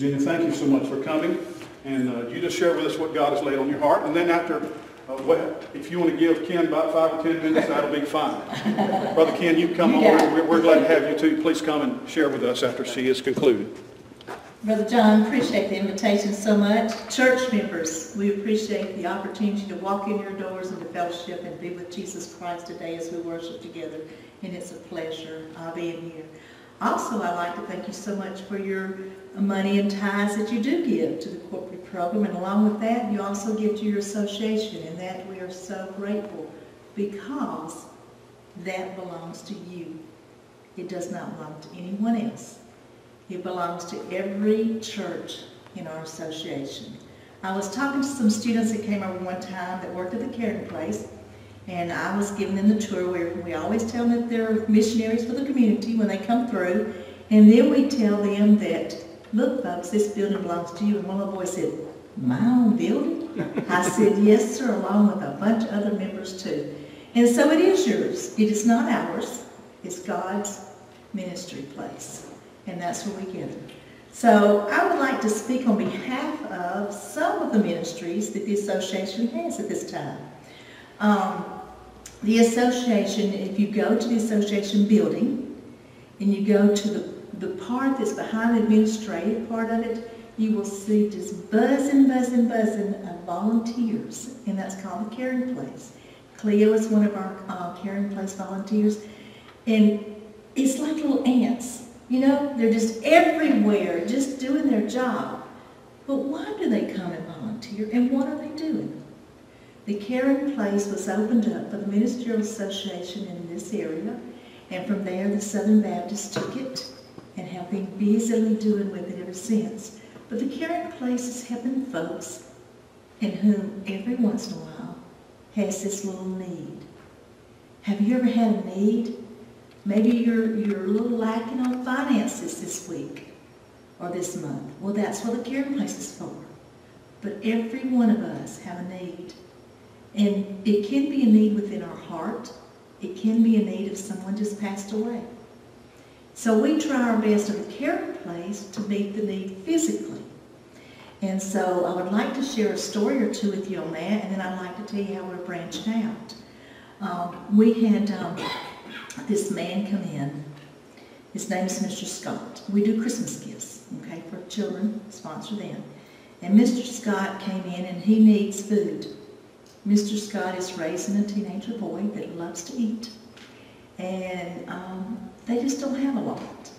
Virginia, thank you so much for coming. And uh, you just share with us what God has laid on your heart. And then after, uh, well, if you want to give Ken about five or 10 minutes, that'll be fine. Brother Ken, you come on. We're- We're glad to have you too. Please come and share with us after she is concluded. Brother John, appreciate the invitation so much. Church members, we appreciate the opportunity to walk in your doors and to fellowship and be with Jesus Christ today as we worship together, and it's a pleasure uh, being here. Also, I'd like to thank you so much for your money and tithes that you do give to the Cooperative Program, and along with that, you also give to your association, and that we are so grateful because that belongs to you. It does not belong to anyone else. It belongs to every church in our association. I was talking to some students that came over one time that worked at the Caring Place, and I was giving them the tour where we always tell them that they're missionaries for the community when they come through, and then we tell them that, look folks, this building belongs to you, and one little boy said, my own building? I said, yes sir, along with a bunch of other members too. And so it is yours. It is not ours. It's God's ministry place and that's where we gather. So I would like to speak on behalf of some of the ministries that the association has at this time. Um, the association, if you go to the association building and you go to the, the part that's behind the administrative part of it, you will see just buzzing, buzzing, buzzing of volunteers, and that's called the Caring Place. Cleo is one of our uh, Caring Place volunteers, and it's like little ants you know, they're just everywhere, just doing their job. But why do they come and volunteer, and what are they doing? The Caring Place was opened up for the Ministerial Association in this area, and from there the Southern Baptists took it and have been busily doing with it ever since. But the Caring Place is helping folks in whom every once in a while has this little need. Have you ever had a need Maybe you're, you're a little lacking on finances this week or this month. Well, that's what the caring place is for. But every one of us have a need. And it can be a need within our heart. It can be a need if someone just passed away. So we try our best at the caring place to meet the need physically. And so I would like to share a story or two with you on that, and then I'd like to tell you how we're branching out. Um, we had um, this man come in. His name is Mr. Scott. We do Christmas gifts, okay, for children, sponsor them. And Mr. Scott came in and he needs food. Mr. Scott is raising a teenager boy that loves to eat. And um, they just don't have a lot.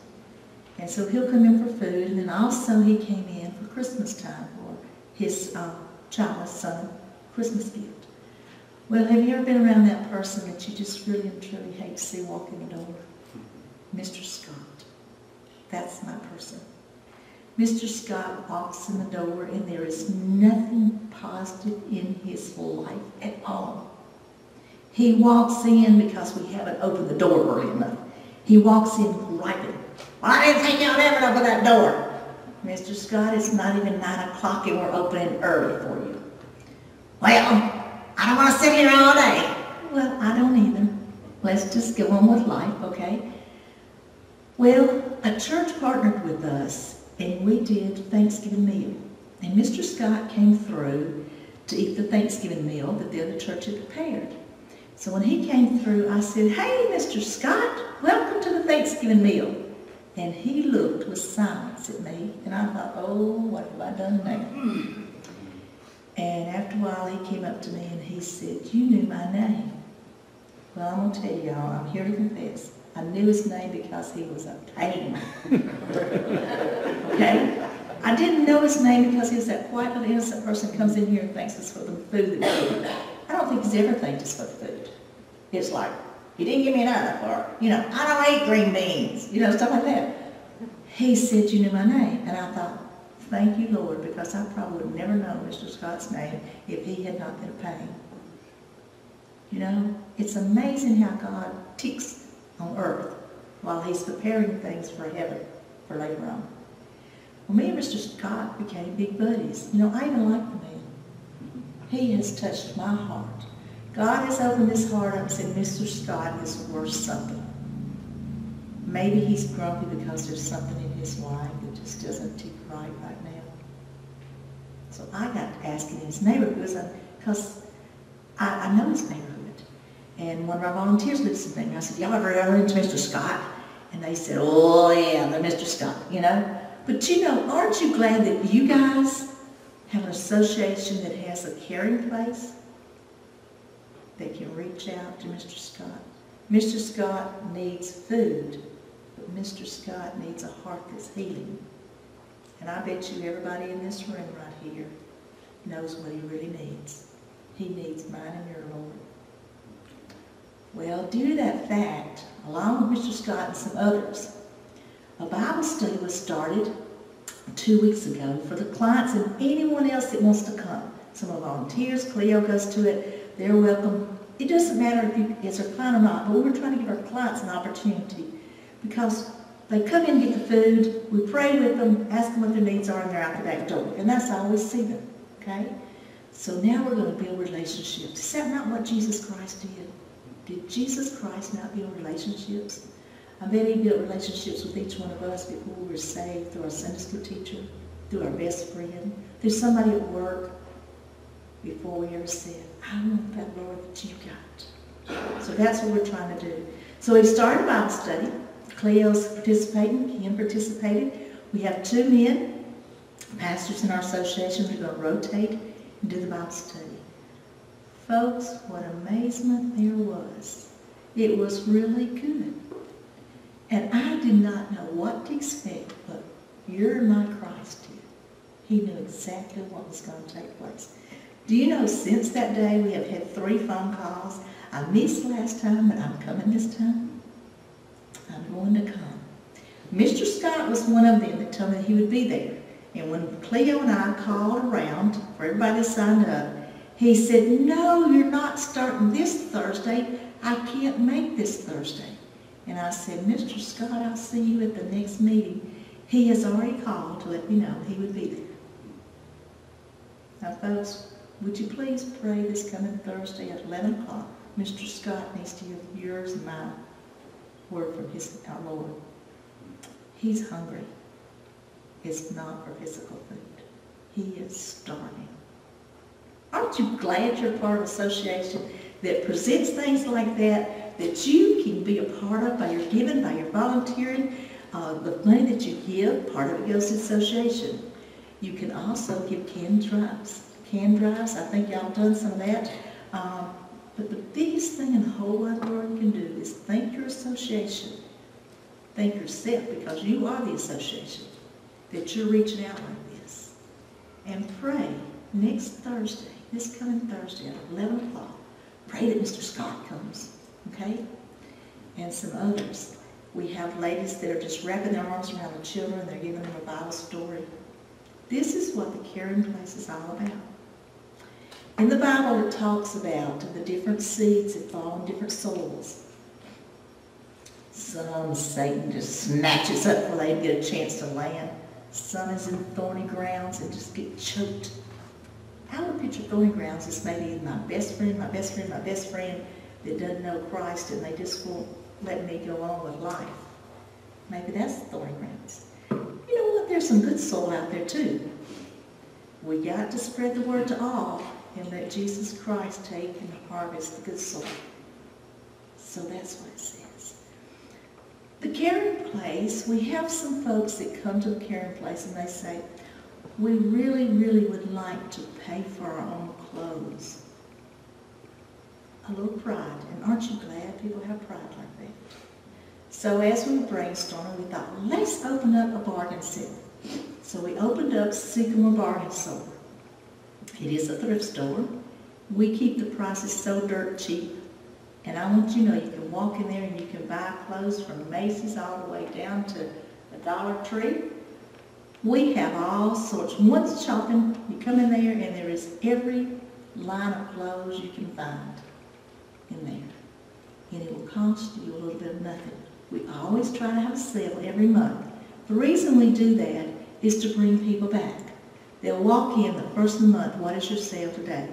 And so he'll come in for food, and then also he came in for Christmas time for his uh, child's son Christmas gift. Well, have you ever been around that person that you just really and truly hate to see walk in the door? Mr. Scott. That's my person. Mr. Scott walks in the door and there is nothing positive in his life at all. He walks in because we haven't opened the door early enough. He walks in griping. Well, I didn't think y'all ever open that door. Mr. Scott, it's not even 9 o'clock and we're opening early for you. Well, I don't want to sit here all day. Well, I don't either. Let's just go on with life, okay? Well, a church partnered with us, and we did Thanksgiving meal. And Mr. Scott came through to eat the Thanksgiving meal that the other church had prepared. So when he came through, I said, hey, Mr. Scott, welcome to the Thanksgiving meal. And he looked with silence at me, and I thought, oh, what have I done now? And after a while, he came up to me and he said, you knew my name. Well, I'm going to tell y'all, I'm here to confess. I knew his name because he was a pain. okay? I didn't know his name because he was that quiet little innocent person comes in here and thanks us for the food that we. I don't think he's ever thanked us for the food. It's like, he didn't give me enough, or, you know, I don't eat green beans, you know, stuff like that. He said, you knew my name. And I thought, Thank you, Lord, because I probably would never know Mr. Scott's name if he had not been a pain. You know, it's amazing how God ticks on earth while he's preparing things for heaven for later on. Well, me and Mr. Scott became big buddies. You know, I even like the man. He has touched my heart. God has opened his heart up and said, Mr. Scott is worth something. Maybe he's grumpy because there's something in his life that just doesn't tick right right now. So I got asking his neighborhood because I, I know his neighborhood. And one of our volunteers in there. I said, y'all ever run into Mr. Scott? And they said, oh yeah, they're Mr. Scott, you know? But you know, aren't you glad that you guys have an association that has a caring place that can reach out to Mr. Scott? Mr. Scott needs food, but Mr. Scott needs a heart that's healing. And I bet you everybody in this room right here knows what he really needs. He needs mine and your Lord. Well, due to that fact, along with Mr. Scott and some others, a Bible study was started two weeks ago for the clients and anyone else that wants to come. Some are volunteers, Cleo goes to it, they're welcome. It doesn't matter if you, it's a client or not, but we're trying to give our clients an opportunity because they come in, get the food, we pray with them, ask them what their needs are, and they're out the back door. And that's how we see them, okay? So now we're going to build relationships. Is that not what Jesus Christ did? Did Jesus Christ not build relationships? I bet he built relationships with each one of us before we were saved, through our Sunday school teacher, through our best friend, through somebody at work, before we ever said, I want that Lord that you got. So that's what we're trying to do. So we started a Bible study. Cleo's participating, Kim participated. We have two men, pastors in our association, we're going to rotate and do the Bible study. Folks, what amazement there was. It was really good. And I did not know what to expect, but you're my Christ did. He knew exactly what was going to take place. Do you know, since that day, we have had three phone calls. I missed last time, but I'm coming this time. I'm going to come. Mr. Scott was one of them that told me he would be there. And when Cleo and I called around for everybody to sign up, he said, no, you're not starting this Thursday. I can't make this Thursday. And I said, Mr. Scott, I'll see you at the next meeting. He has already called to let me know he would be there. Now, folks, would you please pray this coming Thursday at 11 o'clock? Mr. Scott needs to hear yours and my word from his, our Lord. He's hungry. It's not for physical food. He is starving. Aren't you glad you're part of an association that presents things like that, that you can be a part of by your giving, by your volunteering, uh, the money that you give, part of it goes to the association. You can also give canned drives. Canned drives, I think y'all done some of that. Um, but the biggest thing in the whole wide world you can do is thank your association. Thank yourself because you are the association that you're reaching out like this. And pray next Thursday this coming Thursday at 11 o'clock. Pray that Mr. Scott comes, okay? And some others. We have ladies that are just wrapping their arms around the children. They're giving them a Bible story. This is what the caring place is all about. In the Bible, it talks about the different seeds that fall in different soils. Some Satan just snatches up before they get a chance to land. Some is in thorny grounds and just get choked our picture thorny grounds is maybe my best friend, my best friend, my best friend that doesn't know Christ and they just won't let me go on with life. Maybe that's thorny grounds. You know what? There's some good soul out there too. We got to spread the word to all and let Jesus Christ take and harvest the good soil. So that's what it says. The caring place, we have some folks that come to the caring place and they say, we really, really would like to pay for our own clothes. A little pride. And aren't you glad people have pride like that? So as we were brainstorming, we thought, let's open up a bargain sale. So we opened up Sycamore Bargain Store. It is a thrift store. We keep the prices so dirt cheap. And I want you to know you can walk in there and you can buy clothes from Macy's all the way down to the Dollar Tree. We have all sorts. Once shopping, you come in there and there is every line of clothes you can find in there. And it will cost you a little bit of nothing. We always try to have a sale every month. The reason we do that is to bring people back. They'll walk in the first of the month, what is your sale today?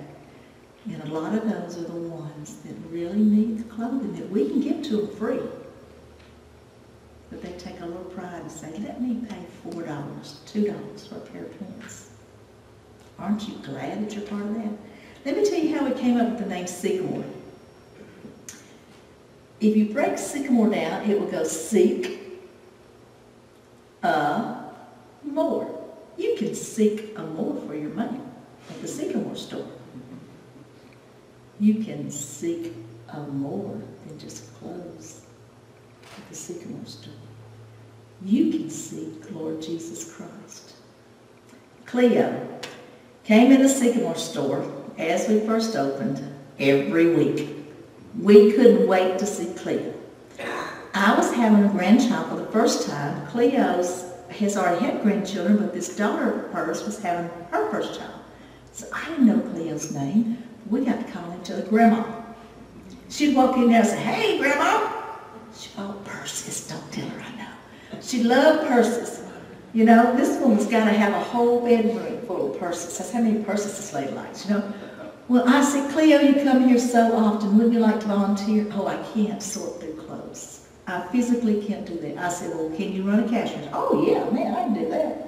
And a lot of those are the ones that really need the clothing that we can give to them free. but they take a little pride and say, let me pay four dollars, two dollars for a pair of pants. Aren't you glad that you're part of that? Let me tell you how we came up with the name Sycamore. If you break Sycamore down, it will go seek a more. You can seek a more for your money at the Sycamore store. You can seek a more than just clothes at the Sycamore store. You can seek Lord Jesus Christ. Cleo came in the Sycamore store as we first opened every week. We couldn't wait to see Cleo. I was having a grandchild for the first time. Cleo's has already had grandchildren, but this daughter of hers was having her first child. So I didn't know Cleo's name. We got to call each other Grandma. She'd walk in there and say, hey, Grandma. She, oh, purses, don't tell her I know. She loved purses. You know, this woman's got to have a whole bedroom full of purses. That's how many purses this lady likes, you know. Well, I said, Cleo, you come here so often. Wouldn't you like to volunteer? Oh, I can't sort through. I physically can't do that. I said, well, can you run a cash register? Oh, yeah, man, I can do that.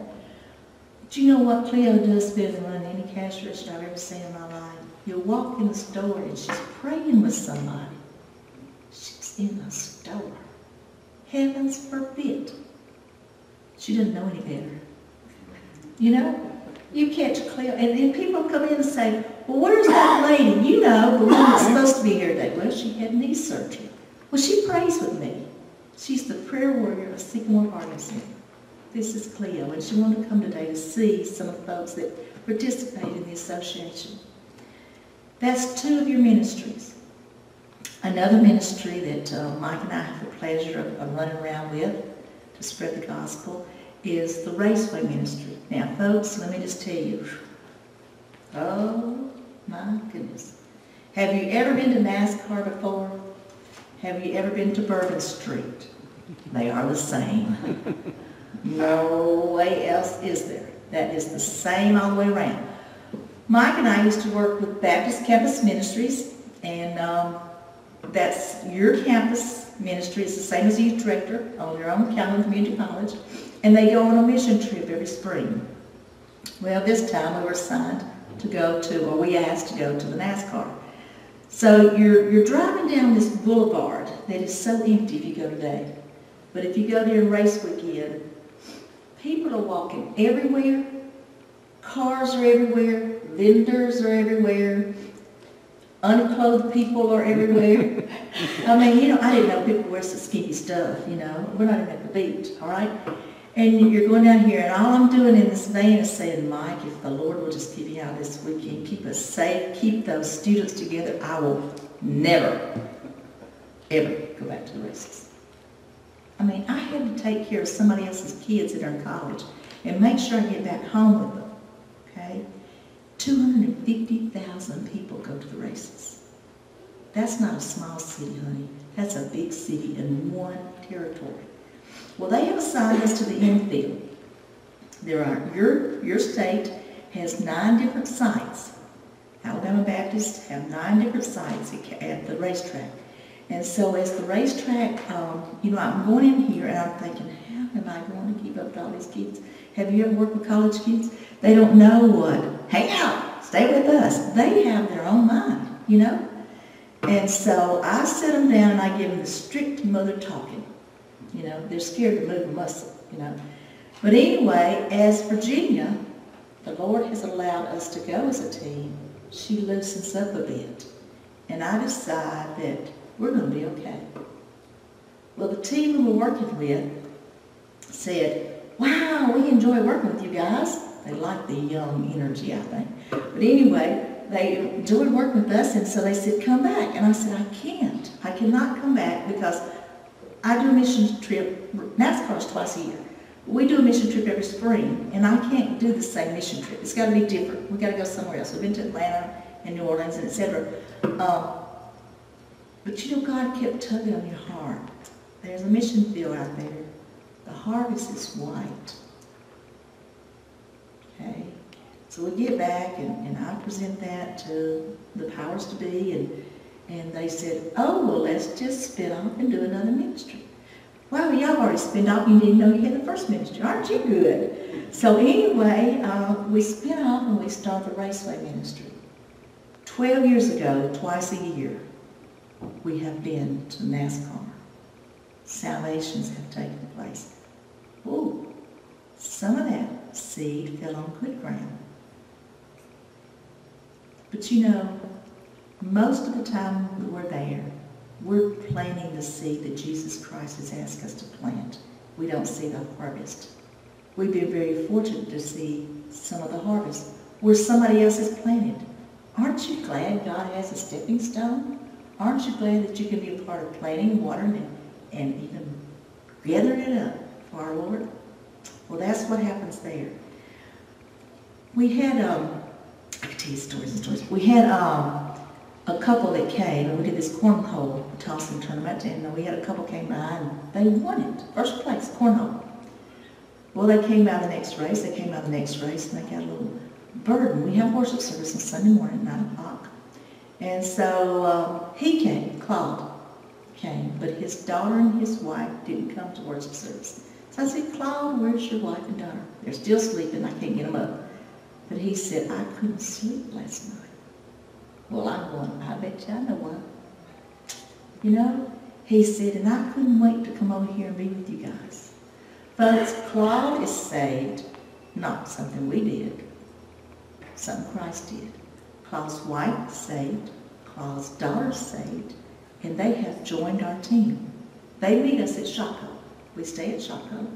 Do you know what Cleo does better than any cash register I've ever seen in my life? You'll walk in the store and she's praying with somebody. She's in the store. Heavens forbid. She doesn't know any better. You know? You catch Cleo, and then people come in and say, well, where's that lady? You know, the one that's supposed to be here today. Well, she had knee surgery. Well, she prays with me. She's the prayer warrior of Sycamore Arkansas. This is Cleo, and she wanted to come today to see some of the folks that participate in the association. That's two of your ministries. Another ministry that uh, Mike and I have the pleasure of, of running around with to spread the gospel is the Raceway Ministry. Now, folks, let me just tell you, oh my goodness. Have you ever been to NASCAR before? Have you ever been to Bourbon Street? They are the same. No way else is there. That is the same all the way around. Mike and I used to work with Baptist Campus Ministries, and um, that's your campus ministry. It's the same as youth director on your own Calhoun Community College, and they go on a mission trip every spring. Well, this time we were assigned to go to, or we asked to go to the NASCAR. So you're, you're driving down this boulevard that is so empty if you go today. But if you go there race weekend, people are walking everywhere. Cars are everywhere. Vendors are everywhere. Unclothed people are everywhere. I mean, you know, I didn't know people wear some skinny stuff, you know. We're not even at the beach, all right? And you're going down here, and all I'm doing in this vein is saying, Mike, if the Lord will just keep you out this weekend, keep us safe, keep those students together, I will never, ever go back to the races. I mean, I had to take care of somebody else's kids that are in college and make sure I get back home with them, okay? 250,000 people go to the races. That's not a small city, honey. That's a big city in one territory. Well, they have assigned us to the infield. There are, your, your state has nine different sites. Alabama Baptists have nine different sites at the racetrack. And so as the racetrack, um, you know, I'm going in here and I'm thinking, how am I going to keep up with all these kids? Have you ever worked with college kids? They don't know what, hang out, stay with us. They have their own mind, you know? And so I sit them down and I give them the strict mother talking. You know, they're scared to move a muscle, you know. But anyway, as Virginia, the Lord has allowed us to go as a team. She loosens up a bit. And I decide that we're going to be okay. Well, the team we were working with said, wow, we enjoy working with you guys. They like the young energy, I think. But anyway, they enjoyed working with us, and so they said, come back. And I said, I can't. I cannot come back because I do a mission trip, NASCAR's twice a year. We do a mission trip every spring, and I can't do the same mission trip. It's got to be different. We've got to go somewhere else. We've been to Atlanta and New Orleans and etc. Um, but you know, God kept tugging on your heart. There's a mission field out there. The harvest is white. Okay? So we get back, and, and I present that to the powers to be, and, and they said, oh, well, let's just spin off and do another ministry. Wow, y'all already spent off, you didn't know you had the first ministry. Aren't you good? So anyway, uh, we spin off and we start the Raceway Ministry. Twelve years ago, twice a year, we have been to NASCAR. Salvations have taken place. Ooh, some of that seed fell on good ground. But you know, most of the time we're there, we're planting the seed that Jesus Christ has asked us to plant. We don't see the harvest. We've been very fortunate to see some of the harvest where somebody else has planted. Aren't you glad God has a stepping stone? Aren't you glad that you can be a part of planting, watering, and, and even gathering it up for our Lord? Well, that's what happens there. We had, um, I could tell you stories and stories. We had um, a couple that came, and we did this cornhole tossing tournament, and we had a couple came by, and they won it, first place, cornhole. Well, they came by the next race, they came by the next race, and they got a little burden. We have worship service on Sunday morning at 9 o'clock. And so um, he came, Claude came, but his daughter and his wife didn't come to worship service. So I said, Claude, where's your wife and daughter? They're still sleeping, I can't get them up. But he said, I couldn't sleep last night. Well, I'm going, I bet you I know why. You know, he said, and I couldn't wait to come over here and be with you guys. Folks, Claude is saved, not something we did, something Christ did. Claude's wife saved, Claude's daughter saved, and they have joined our team. They meet us at Shocco. We stay at Shocco.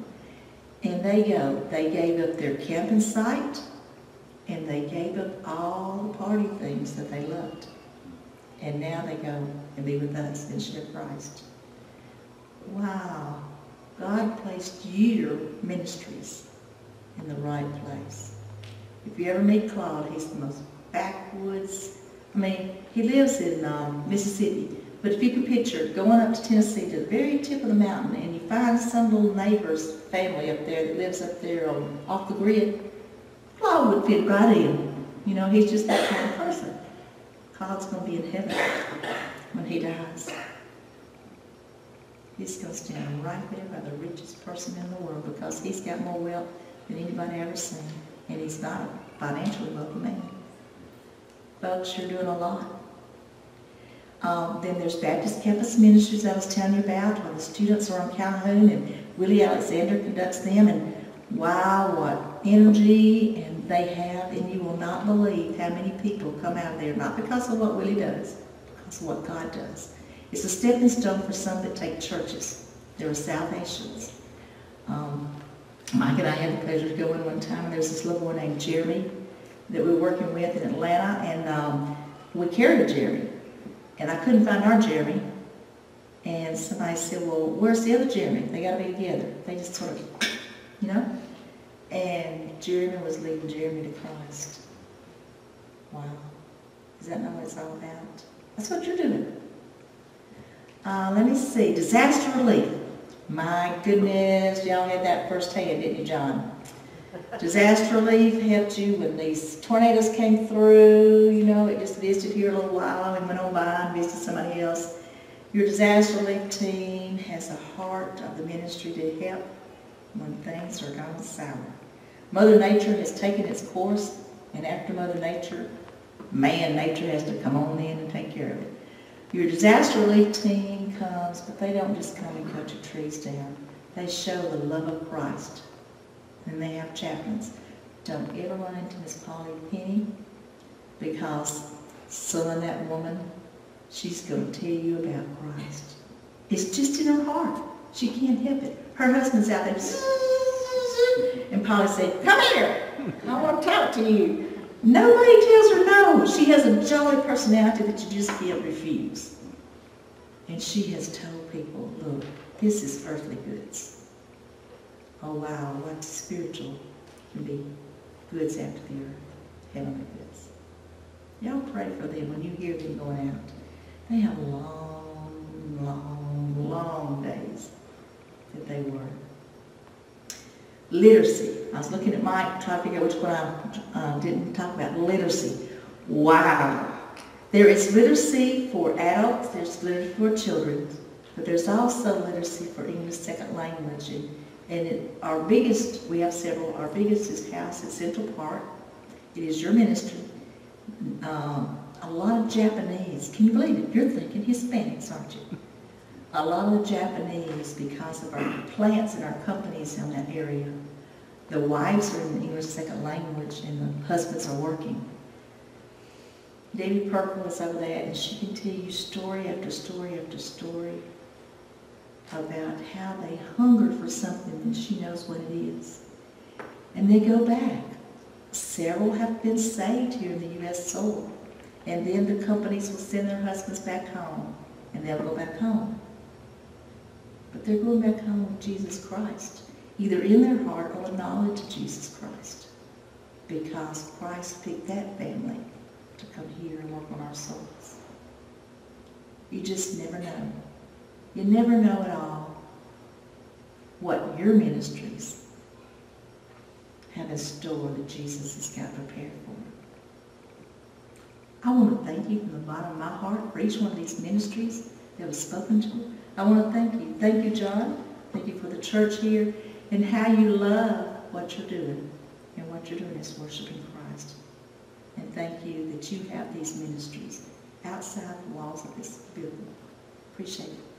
And they go, they gave up their camping site, and they gave up all the party things that they loved. And now they go and be with us and share Christ. Wow. God placed your ministries in the right place. If you ever meet Claude, he's the most backwoods. I mean, he lives in um, Mississippi. But if you can picture going up to Tennessee to the very tip of the mountain and you find some little neighbor's family up there that lives up there on, off the grid, Claude would fit right in. You know, he's just that kind of person. Claude's going to be in heaven when he dies. He's going to stand right there by the richest person in the world because he's got more wealth than anybody ever seen. And he's not a financially wealthy man. Folks, you're doing a lot. Um, then there's Baptist Campus Ministries I was telling you about, where the students are on Calhoun, and Willie Alexander conducts them, and wow, what energy and they have, and you will not believe how many people come out of there, not because of what Willie does, because of what God does. It's a stepping stone for some that take churches. There are salvations. Um, Mike and I had the pleasure to go in one time, and there was this little boy named Jeremy that we were working with in Atlanta, and um, we carried a Jeremy. And I couldn't find our Jeremy. And somebody said, well, where's the other Jeremy? They got to be together. They just sort of, you know? And Jeremy was leading Jeremy to Christ. Wow. Is that not what it's all about? That's what you're doing. Uh, let me see. Disaster relief. My goodness, y'all had that firsthand, didn't you, John? Disaster relief helped you when these tornadoes came through, you know, it just visited here a little while and went on by and visited somebody else. Your disaster relief team has a heart of the ministry to help when things are gone sour. Mother Nature has taken its course, and after Mother Nature, man nature has to come on in and take care of it. Your disaster relief team comes, but they don't just come and cut your trees down. They show the love of Christ and they have chaplains. Don't ever run into Miss Polly Penny because son, of that woman, she's going to tell you about Christ. It's just in her heart. She can't help it. Her husband's out there, and Polly said, come here, I want to talk to you. Nobody tells her no. She has a jolly personality that you just can't refuse. And she has told people, look, this is earthly goods. Oh wow, what spiritual can be goods after the earth, heavenly goods. Y'all pray for them when you hear them going out. They have long, long, long days that they work. Literacy. I was looking at Mike, trying to figure out which one I uh, didn't talk about. Literacy. Wow. There is literacy for adults, there's literacy for children, But there's also literacy for English second language. And, it, our biggest, we have several, our biggest is House at Central Park. It is your ministry. Um, a lot of Japanese, can you believe it? You're thinking Hispanics, aren't you? A lot of Japanese because of our plants and our companies in that area. The wives are in the English second language and the husbands are working. Debbie Perkins was over there and she can tell you story after story after story about how they hunger for something and she knows what it is. And they go back. Several have been saved here in the U.S. soil. And then the companies will send their husbands back home and they'll go back home. But they're going back home with Jesus Christ, either in their heart or a knowledge of Jesus Christ. Because Christ picked that family to come here and work on our souls. You just never know. You never know at all what your ministries have in store that Jesus has got prepared for. I want to thank you from the bottom of my heart for each one of these ministries that was spoken to. I want to thank you. Thank you, John. Thank you for the church here and how you love what you're doing. And what you're doing is worshiping Christ. And thank you that you have these ministries outside the walls of this building. Appreciate it.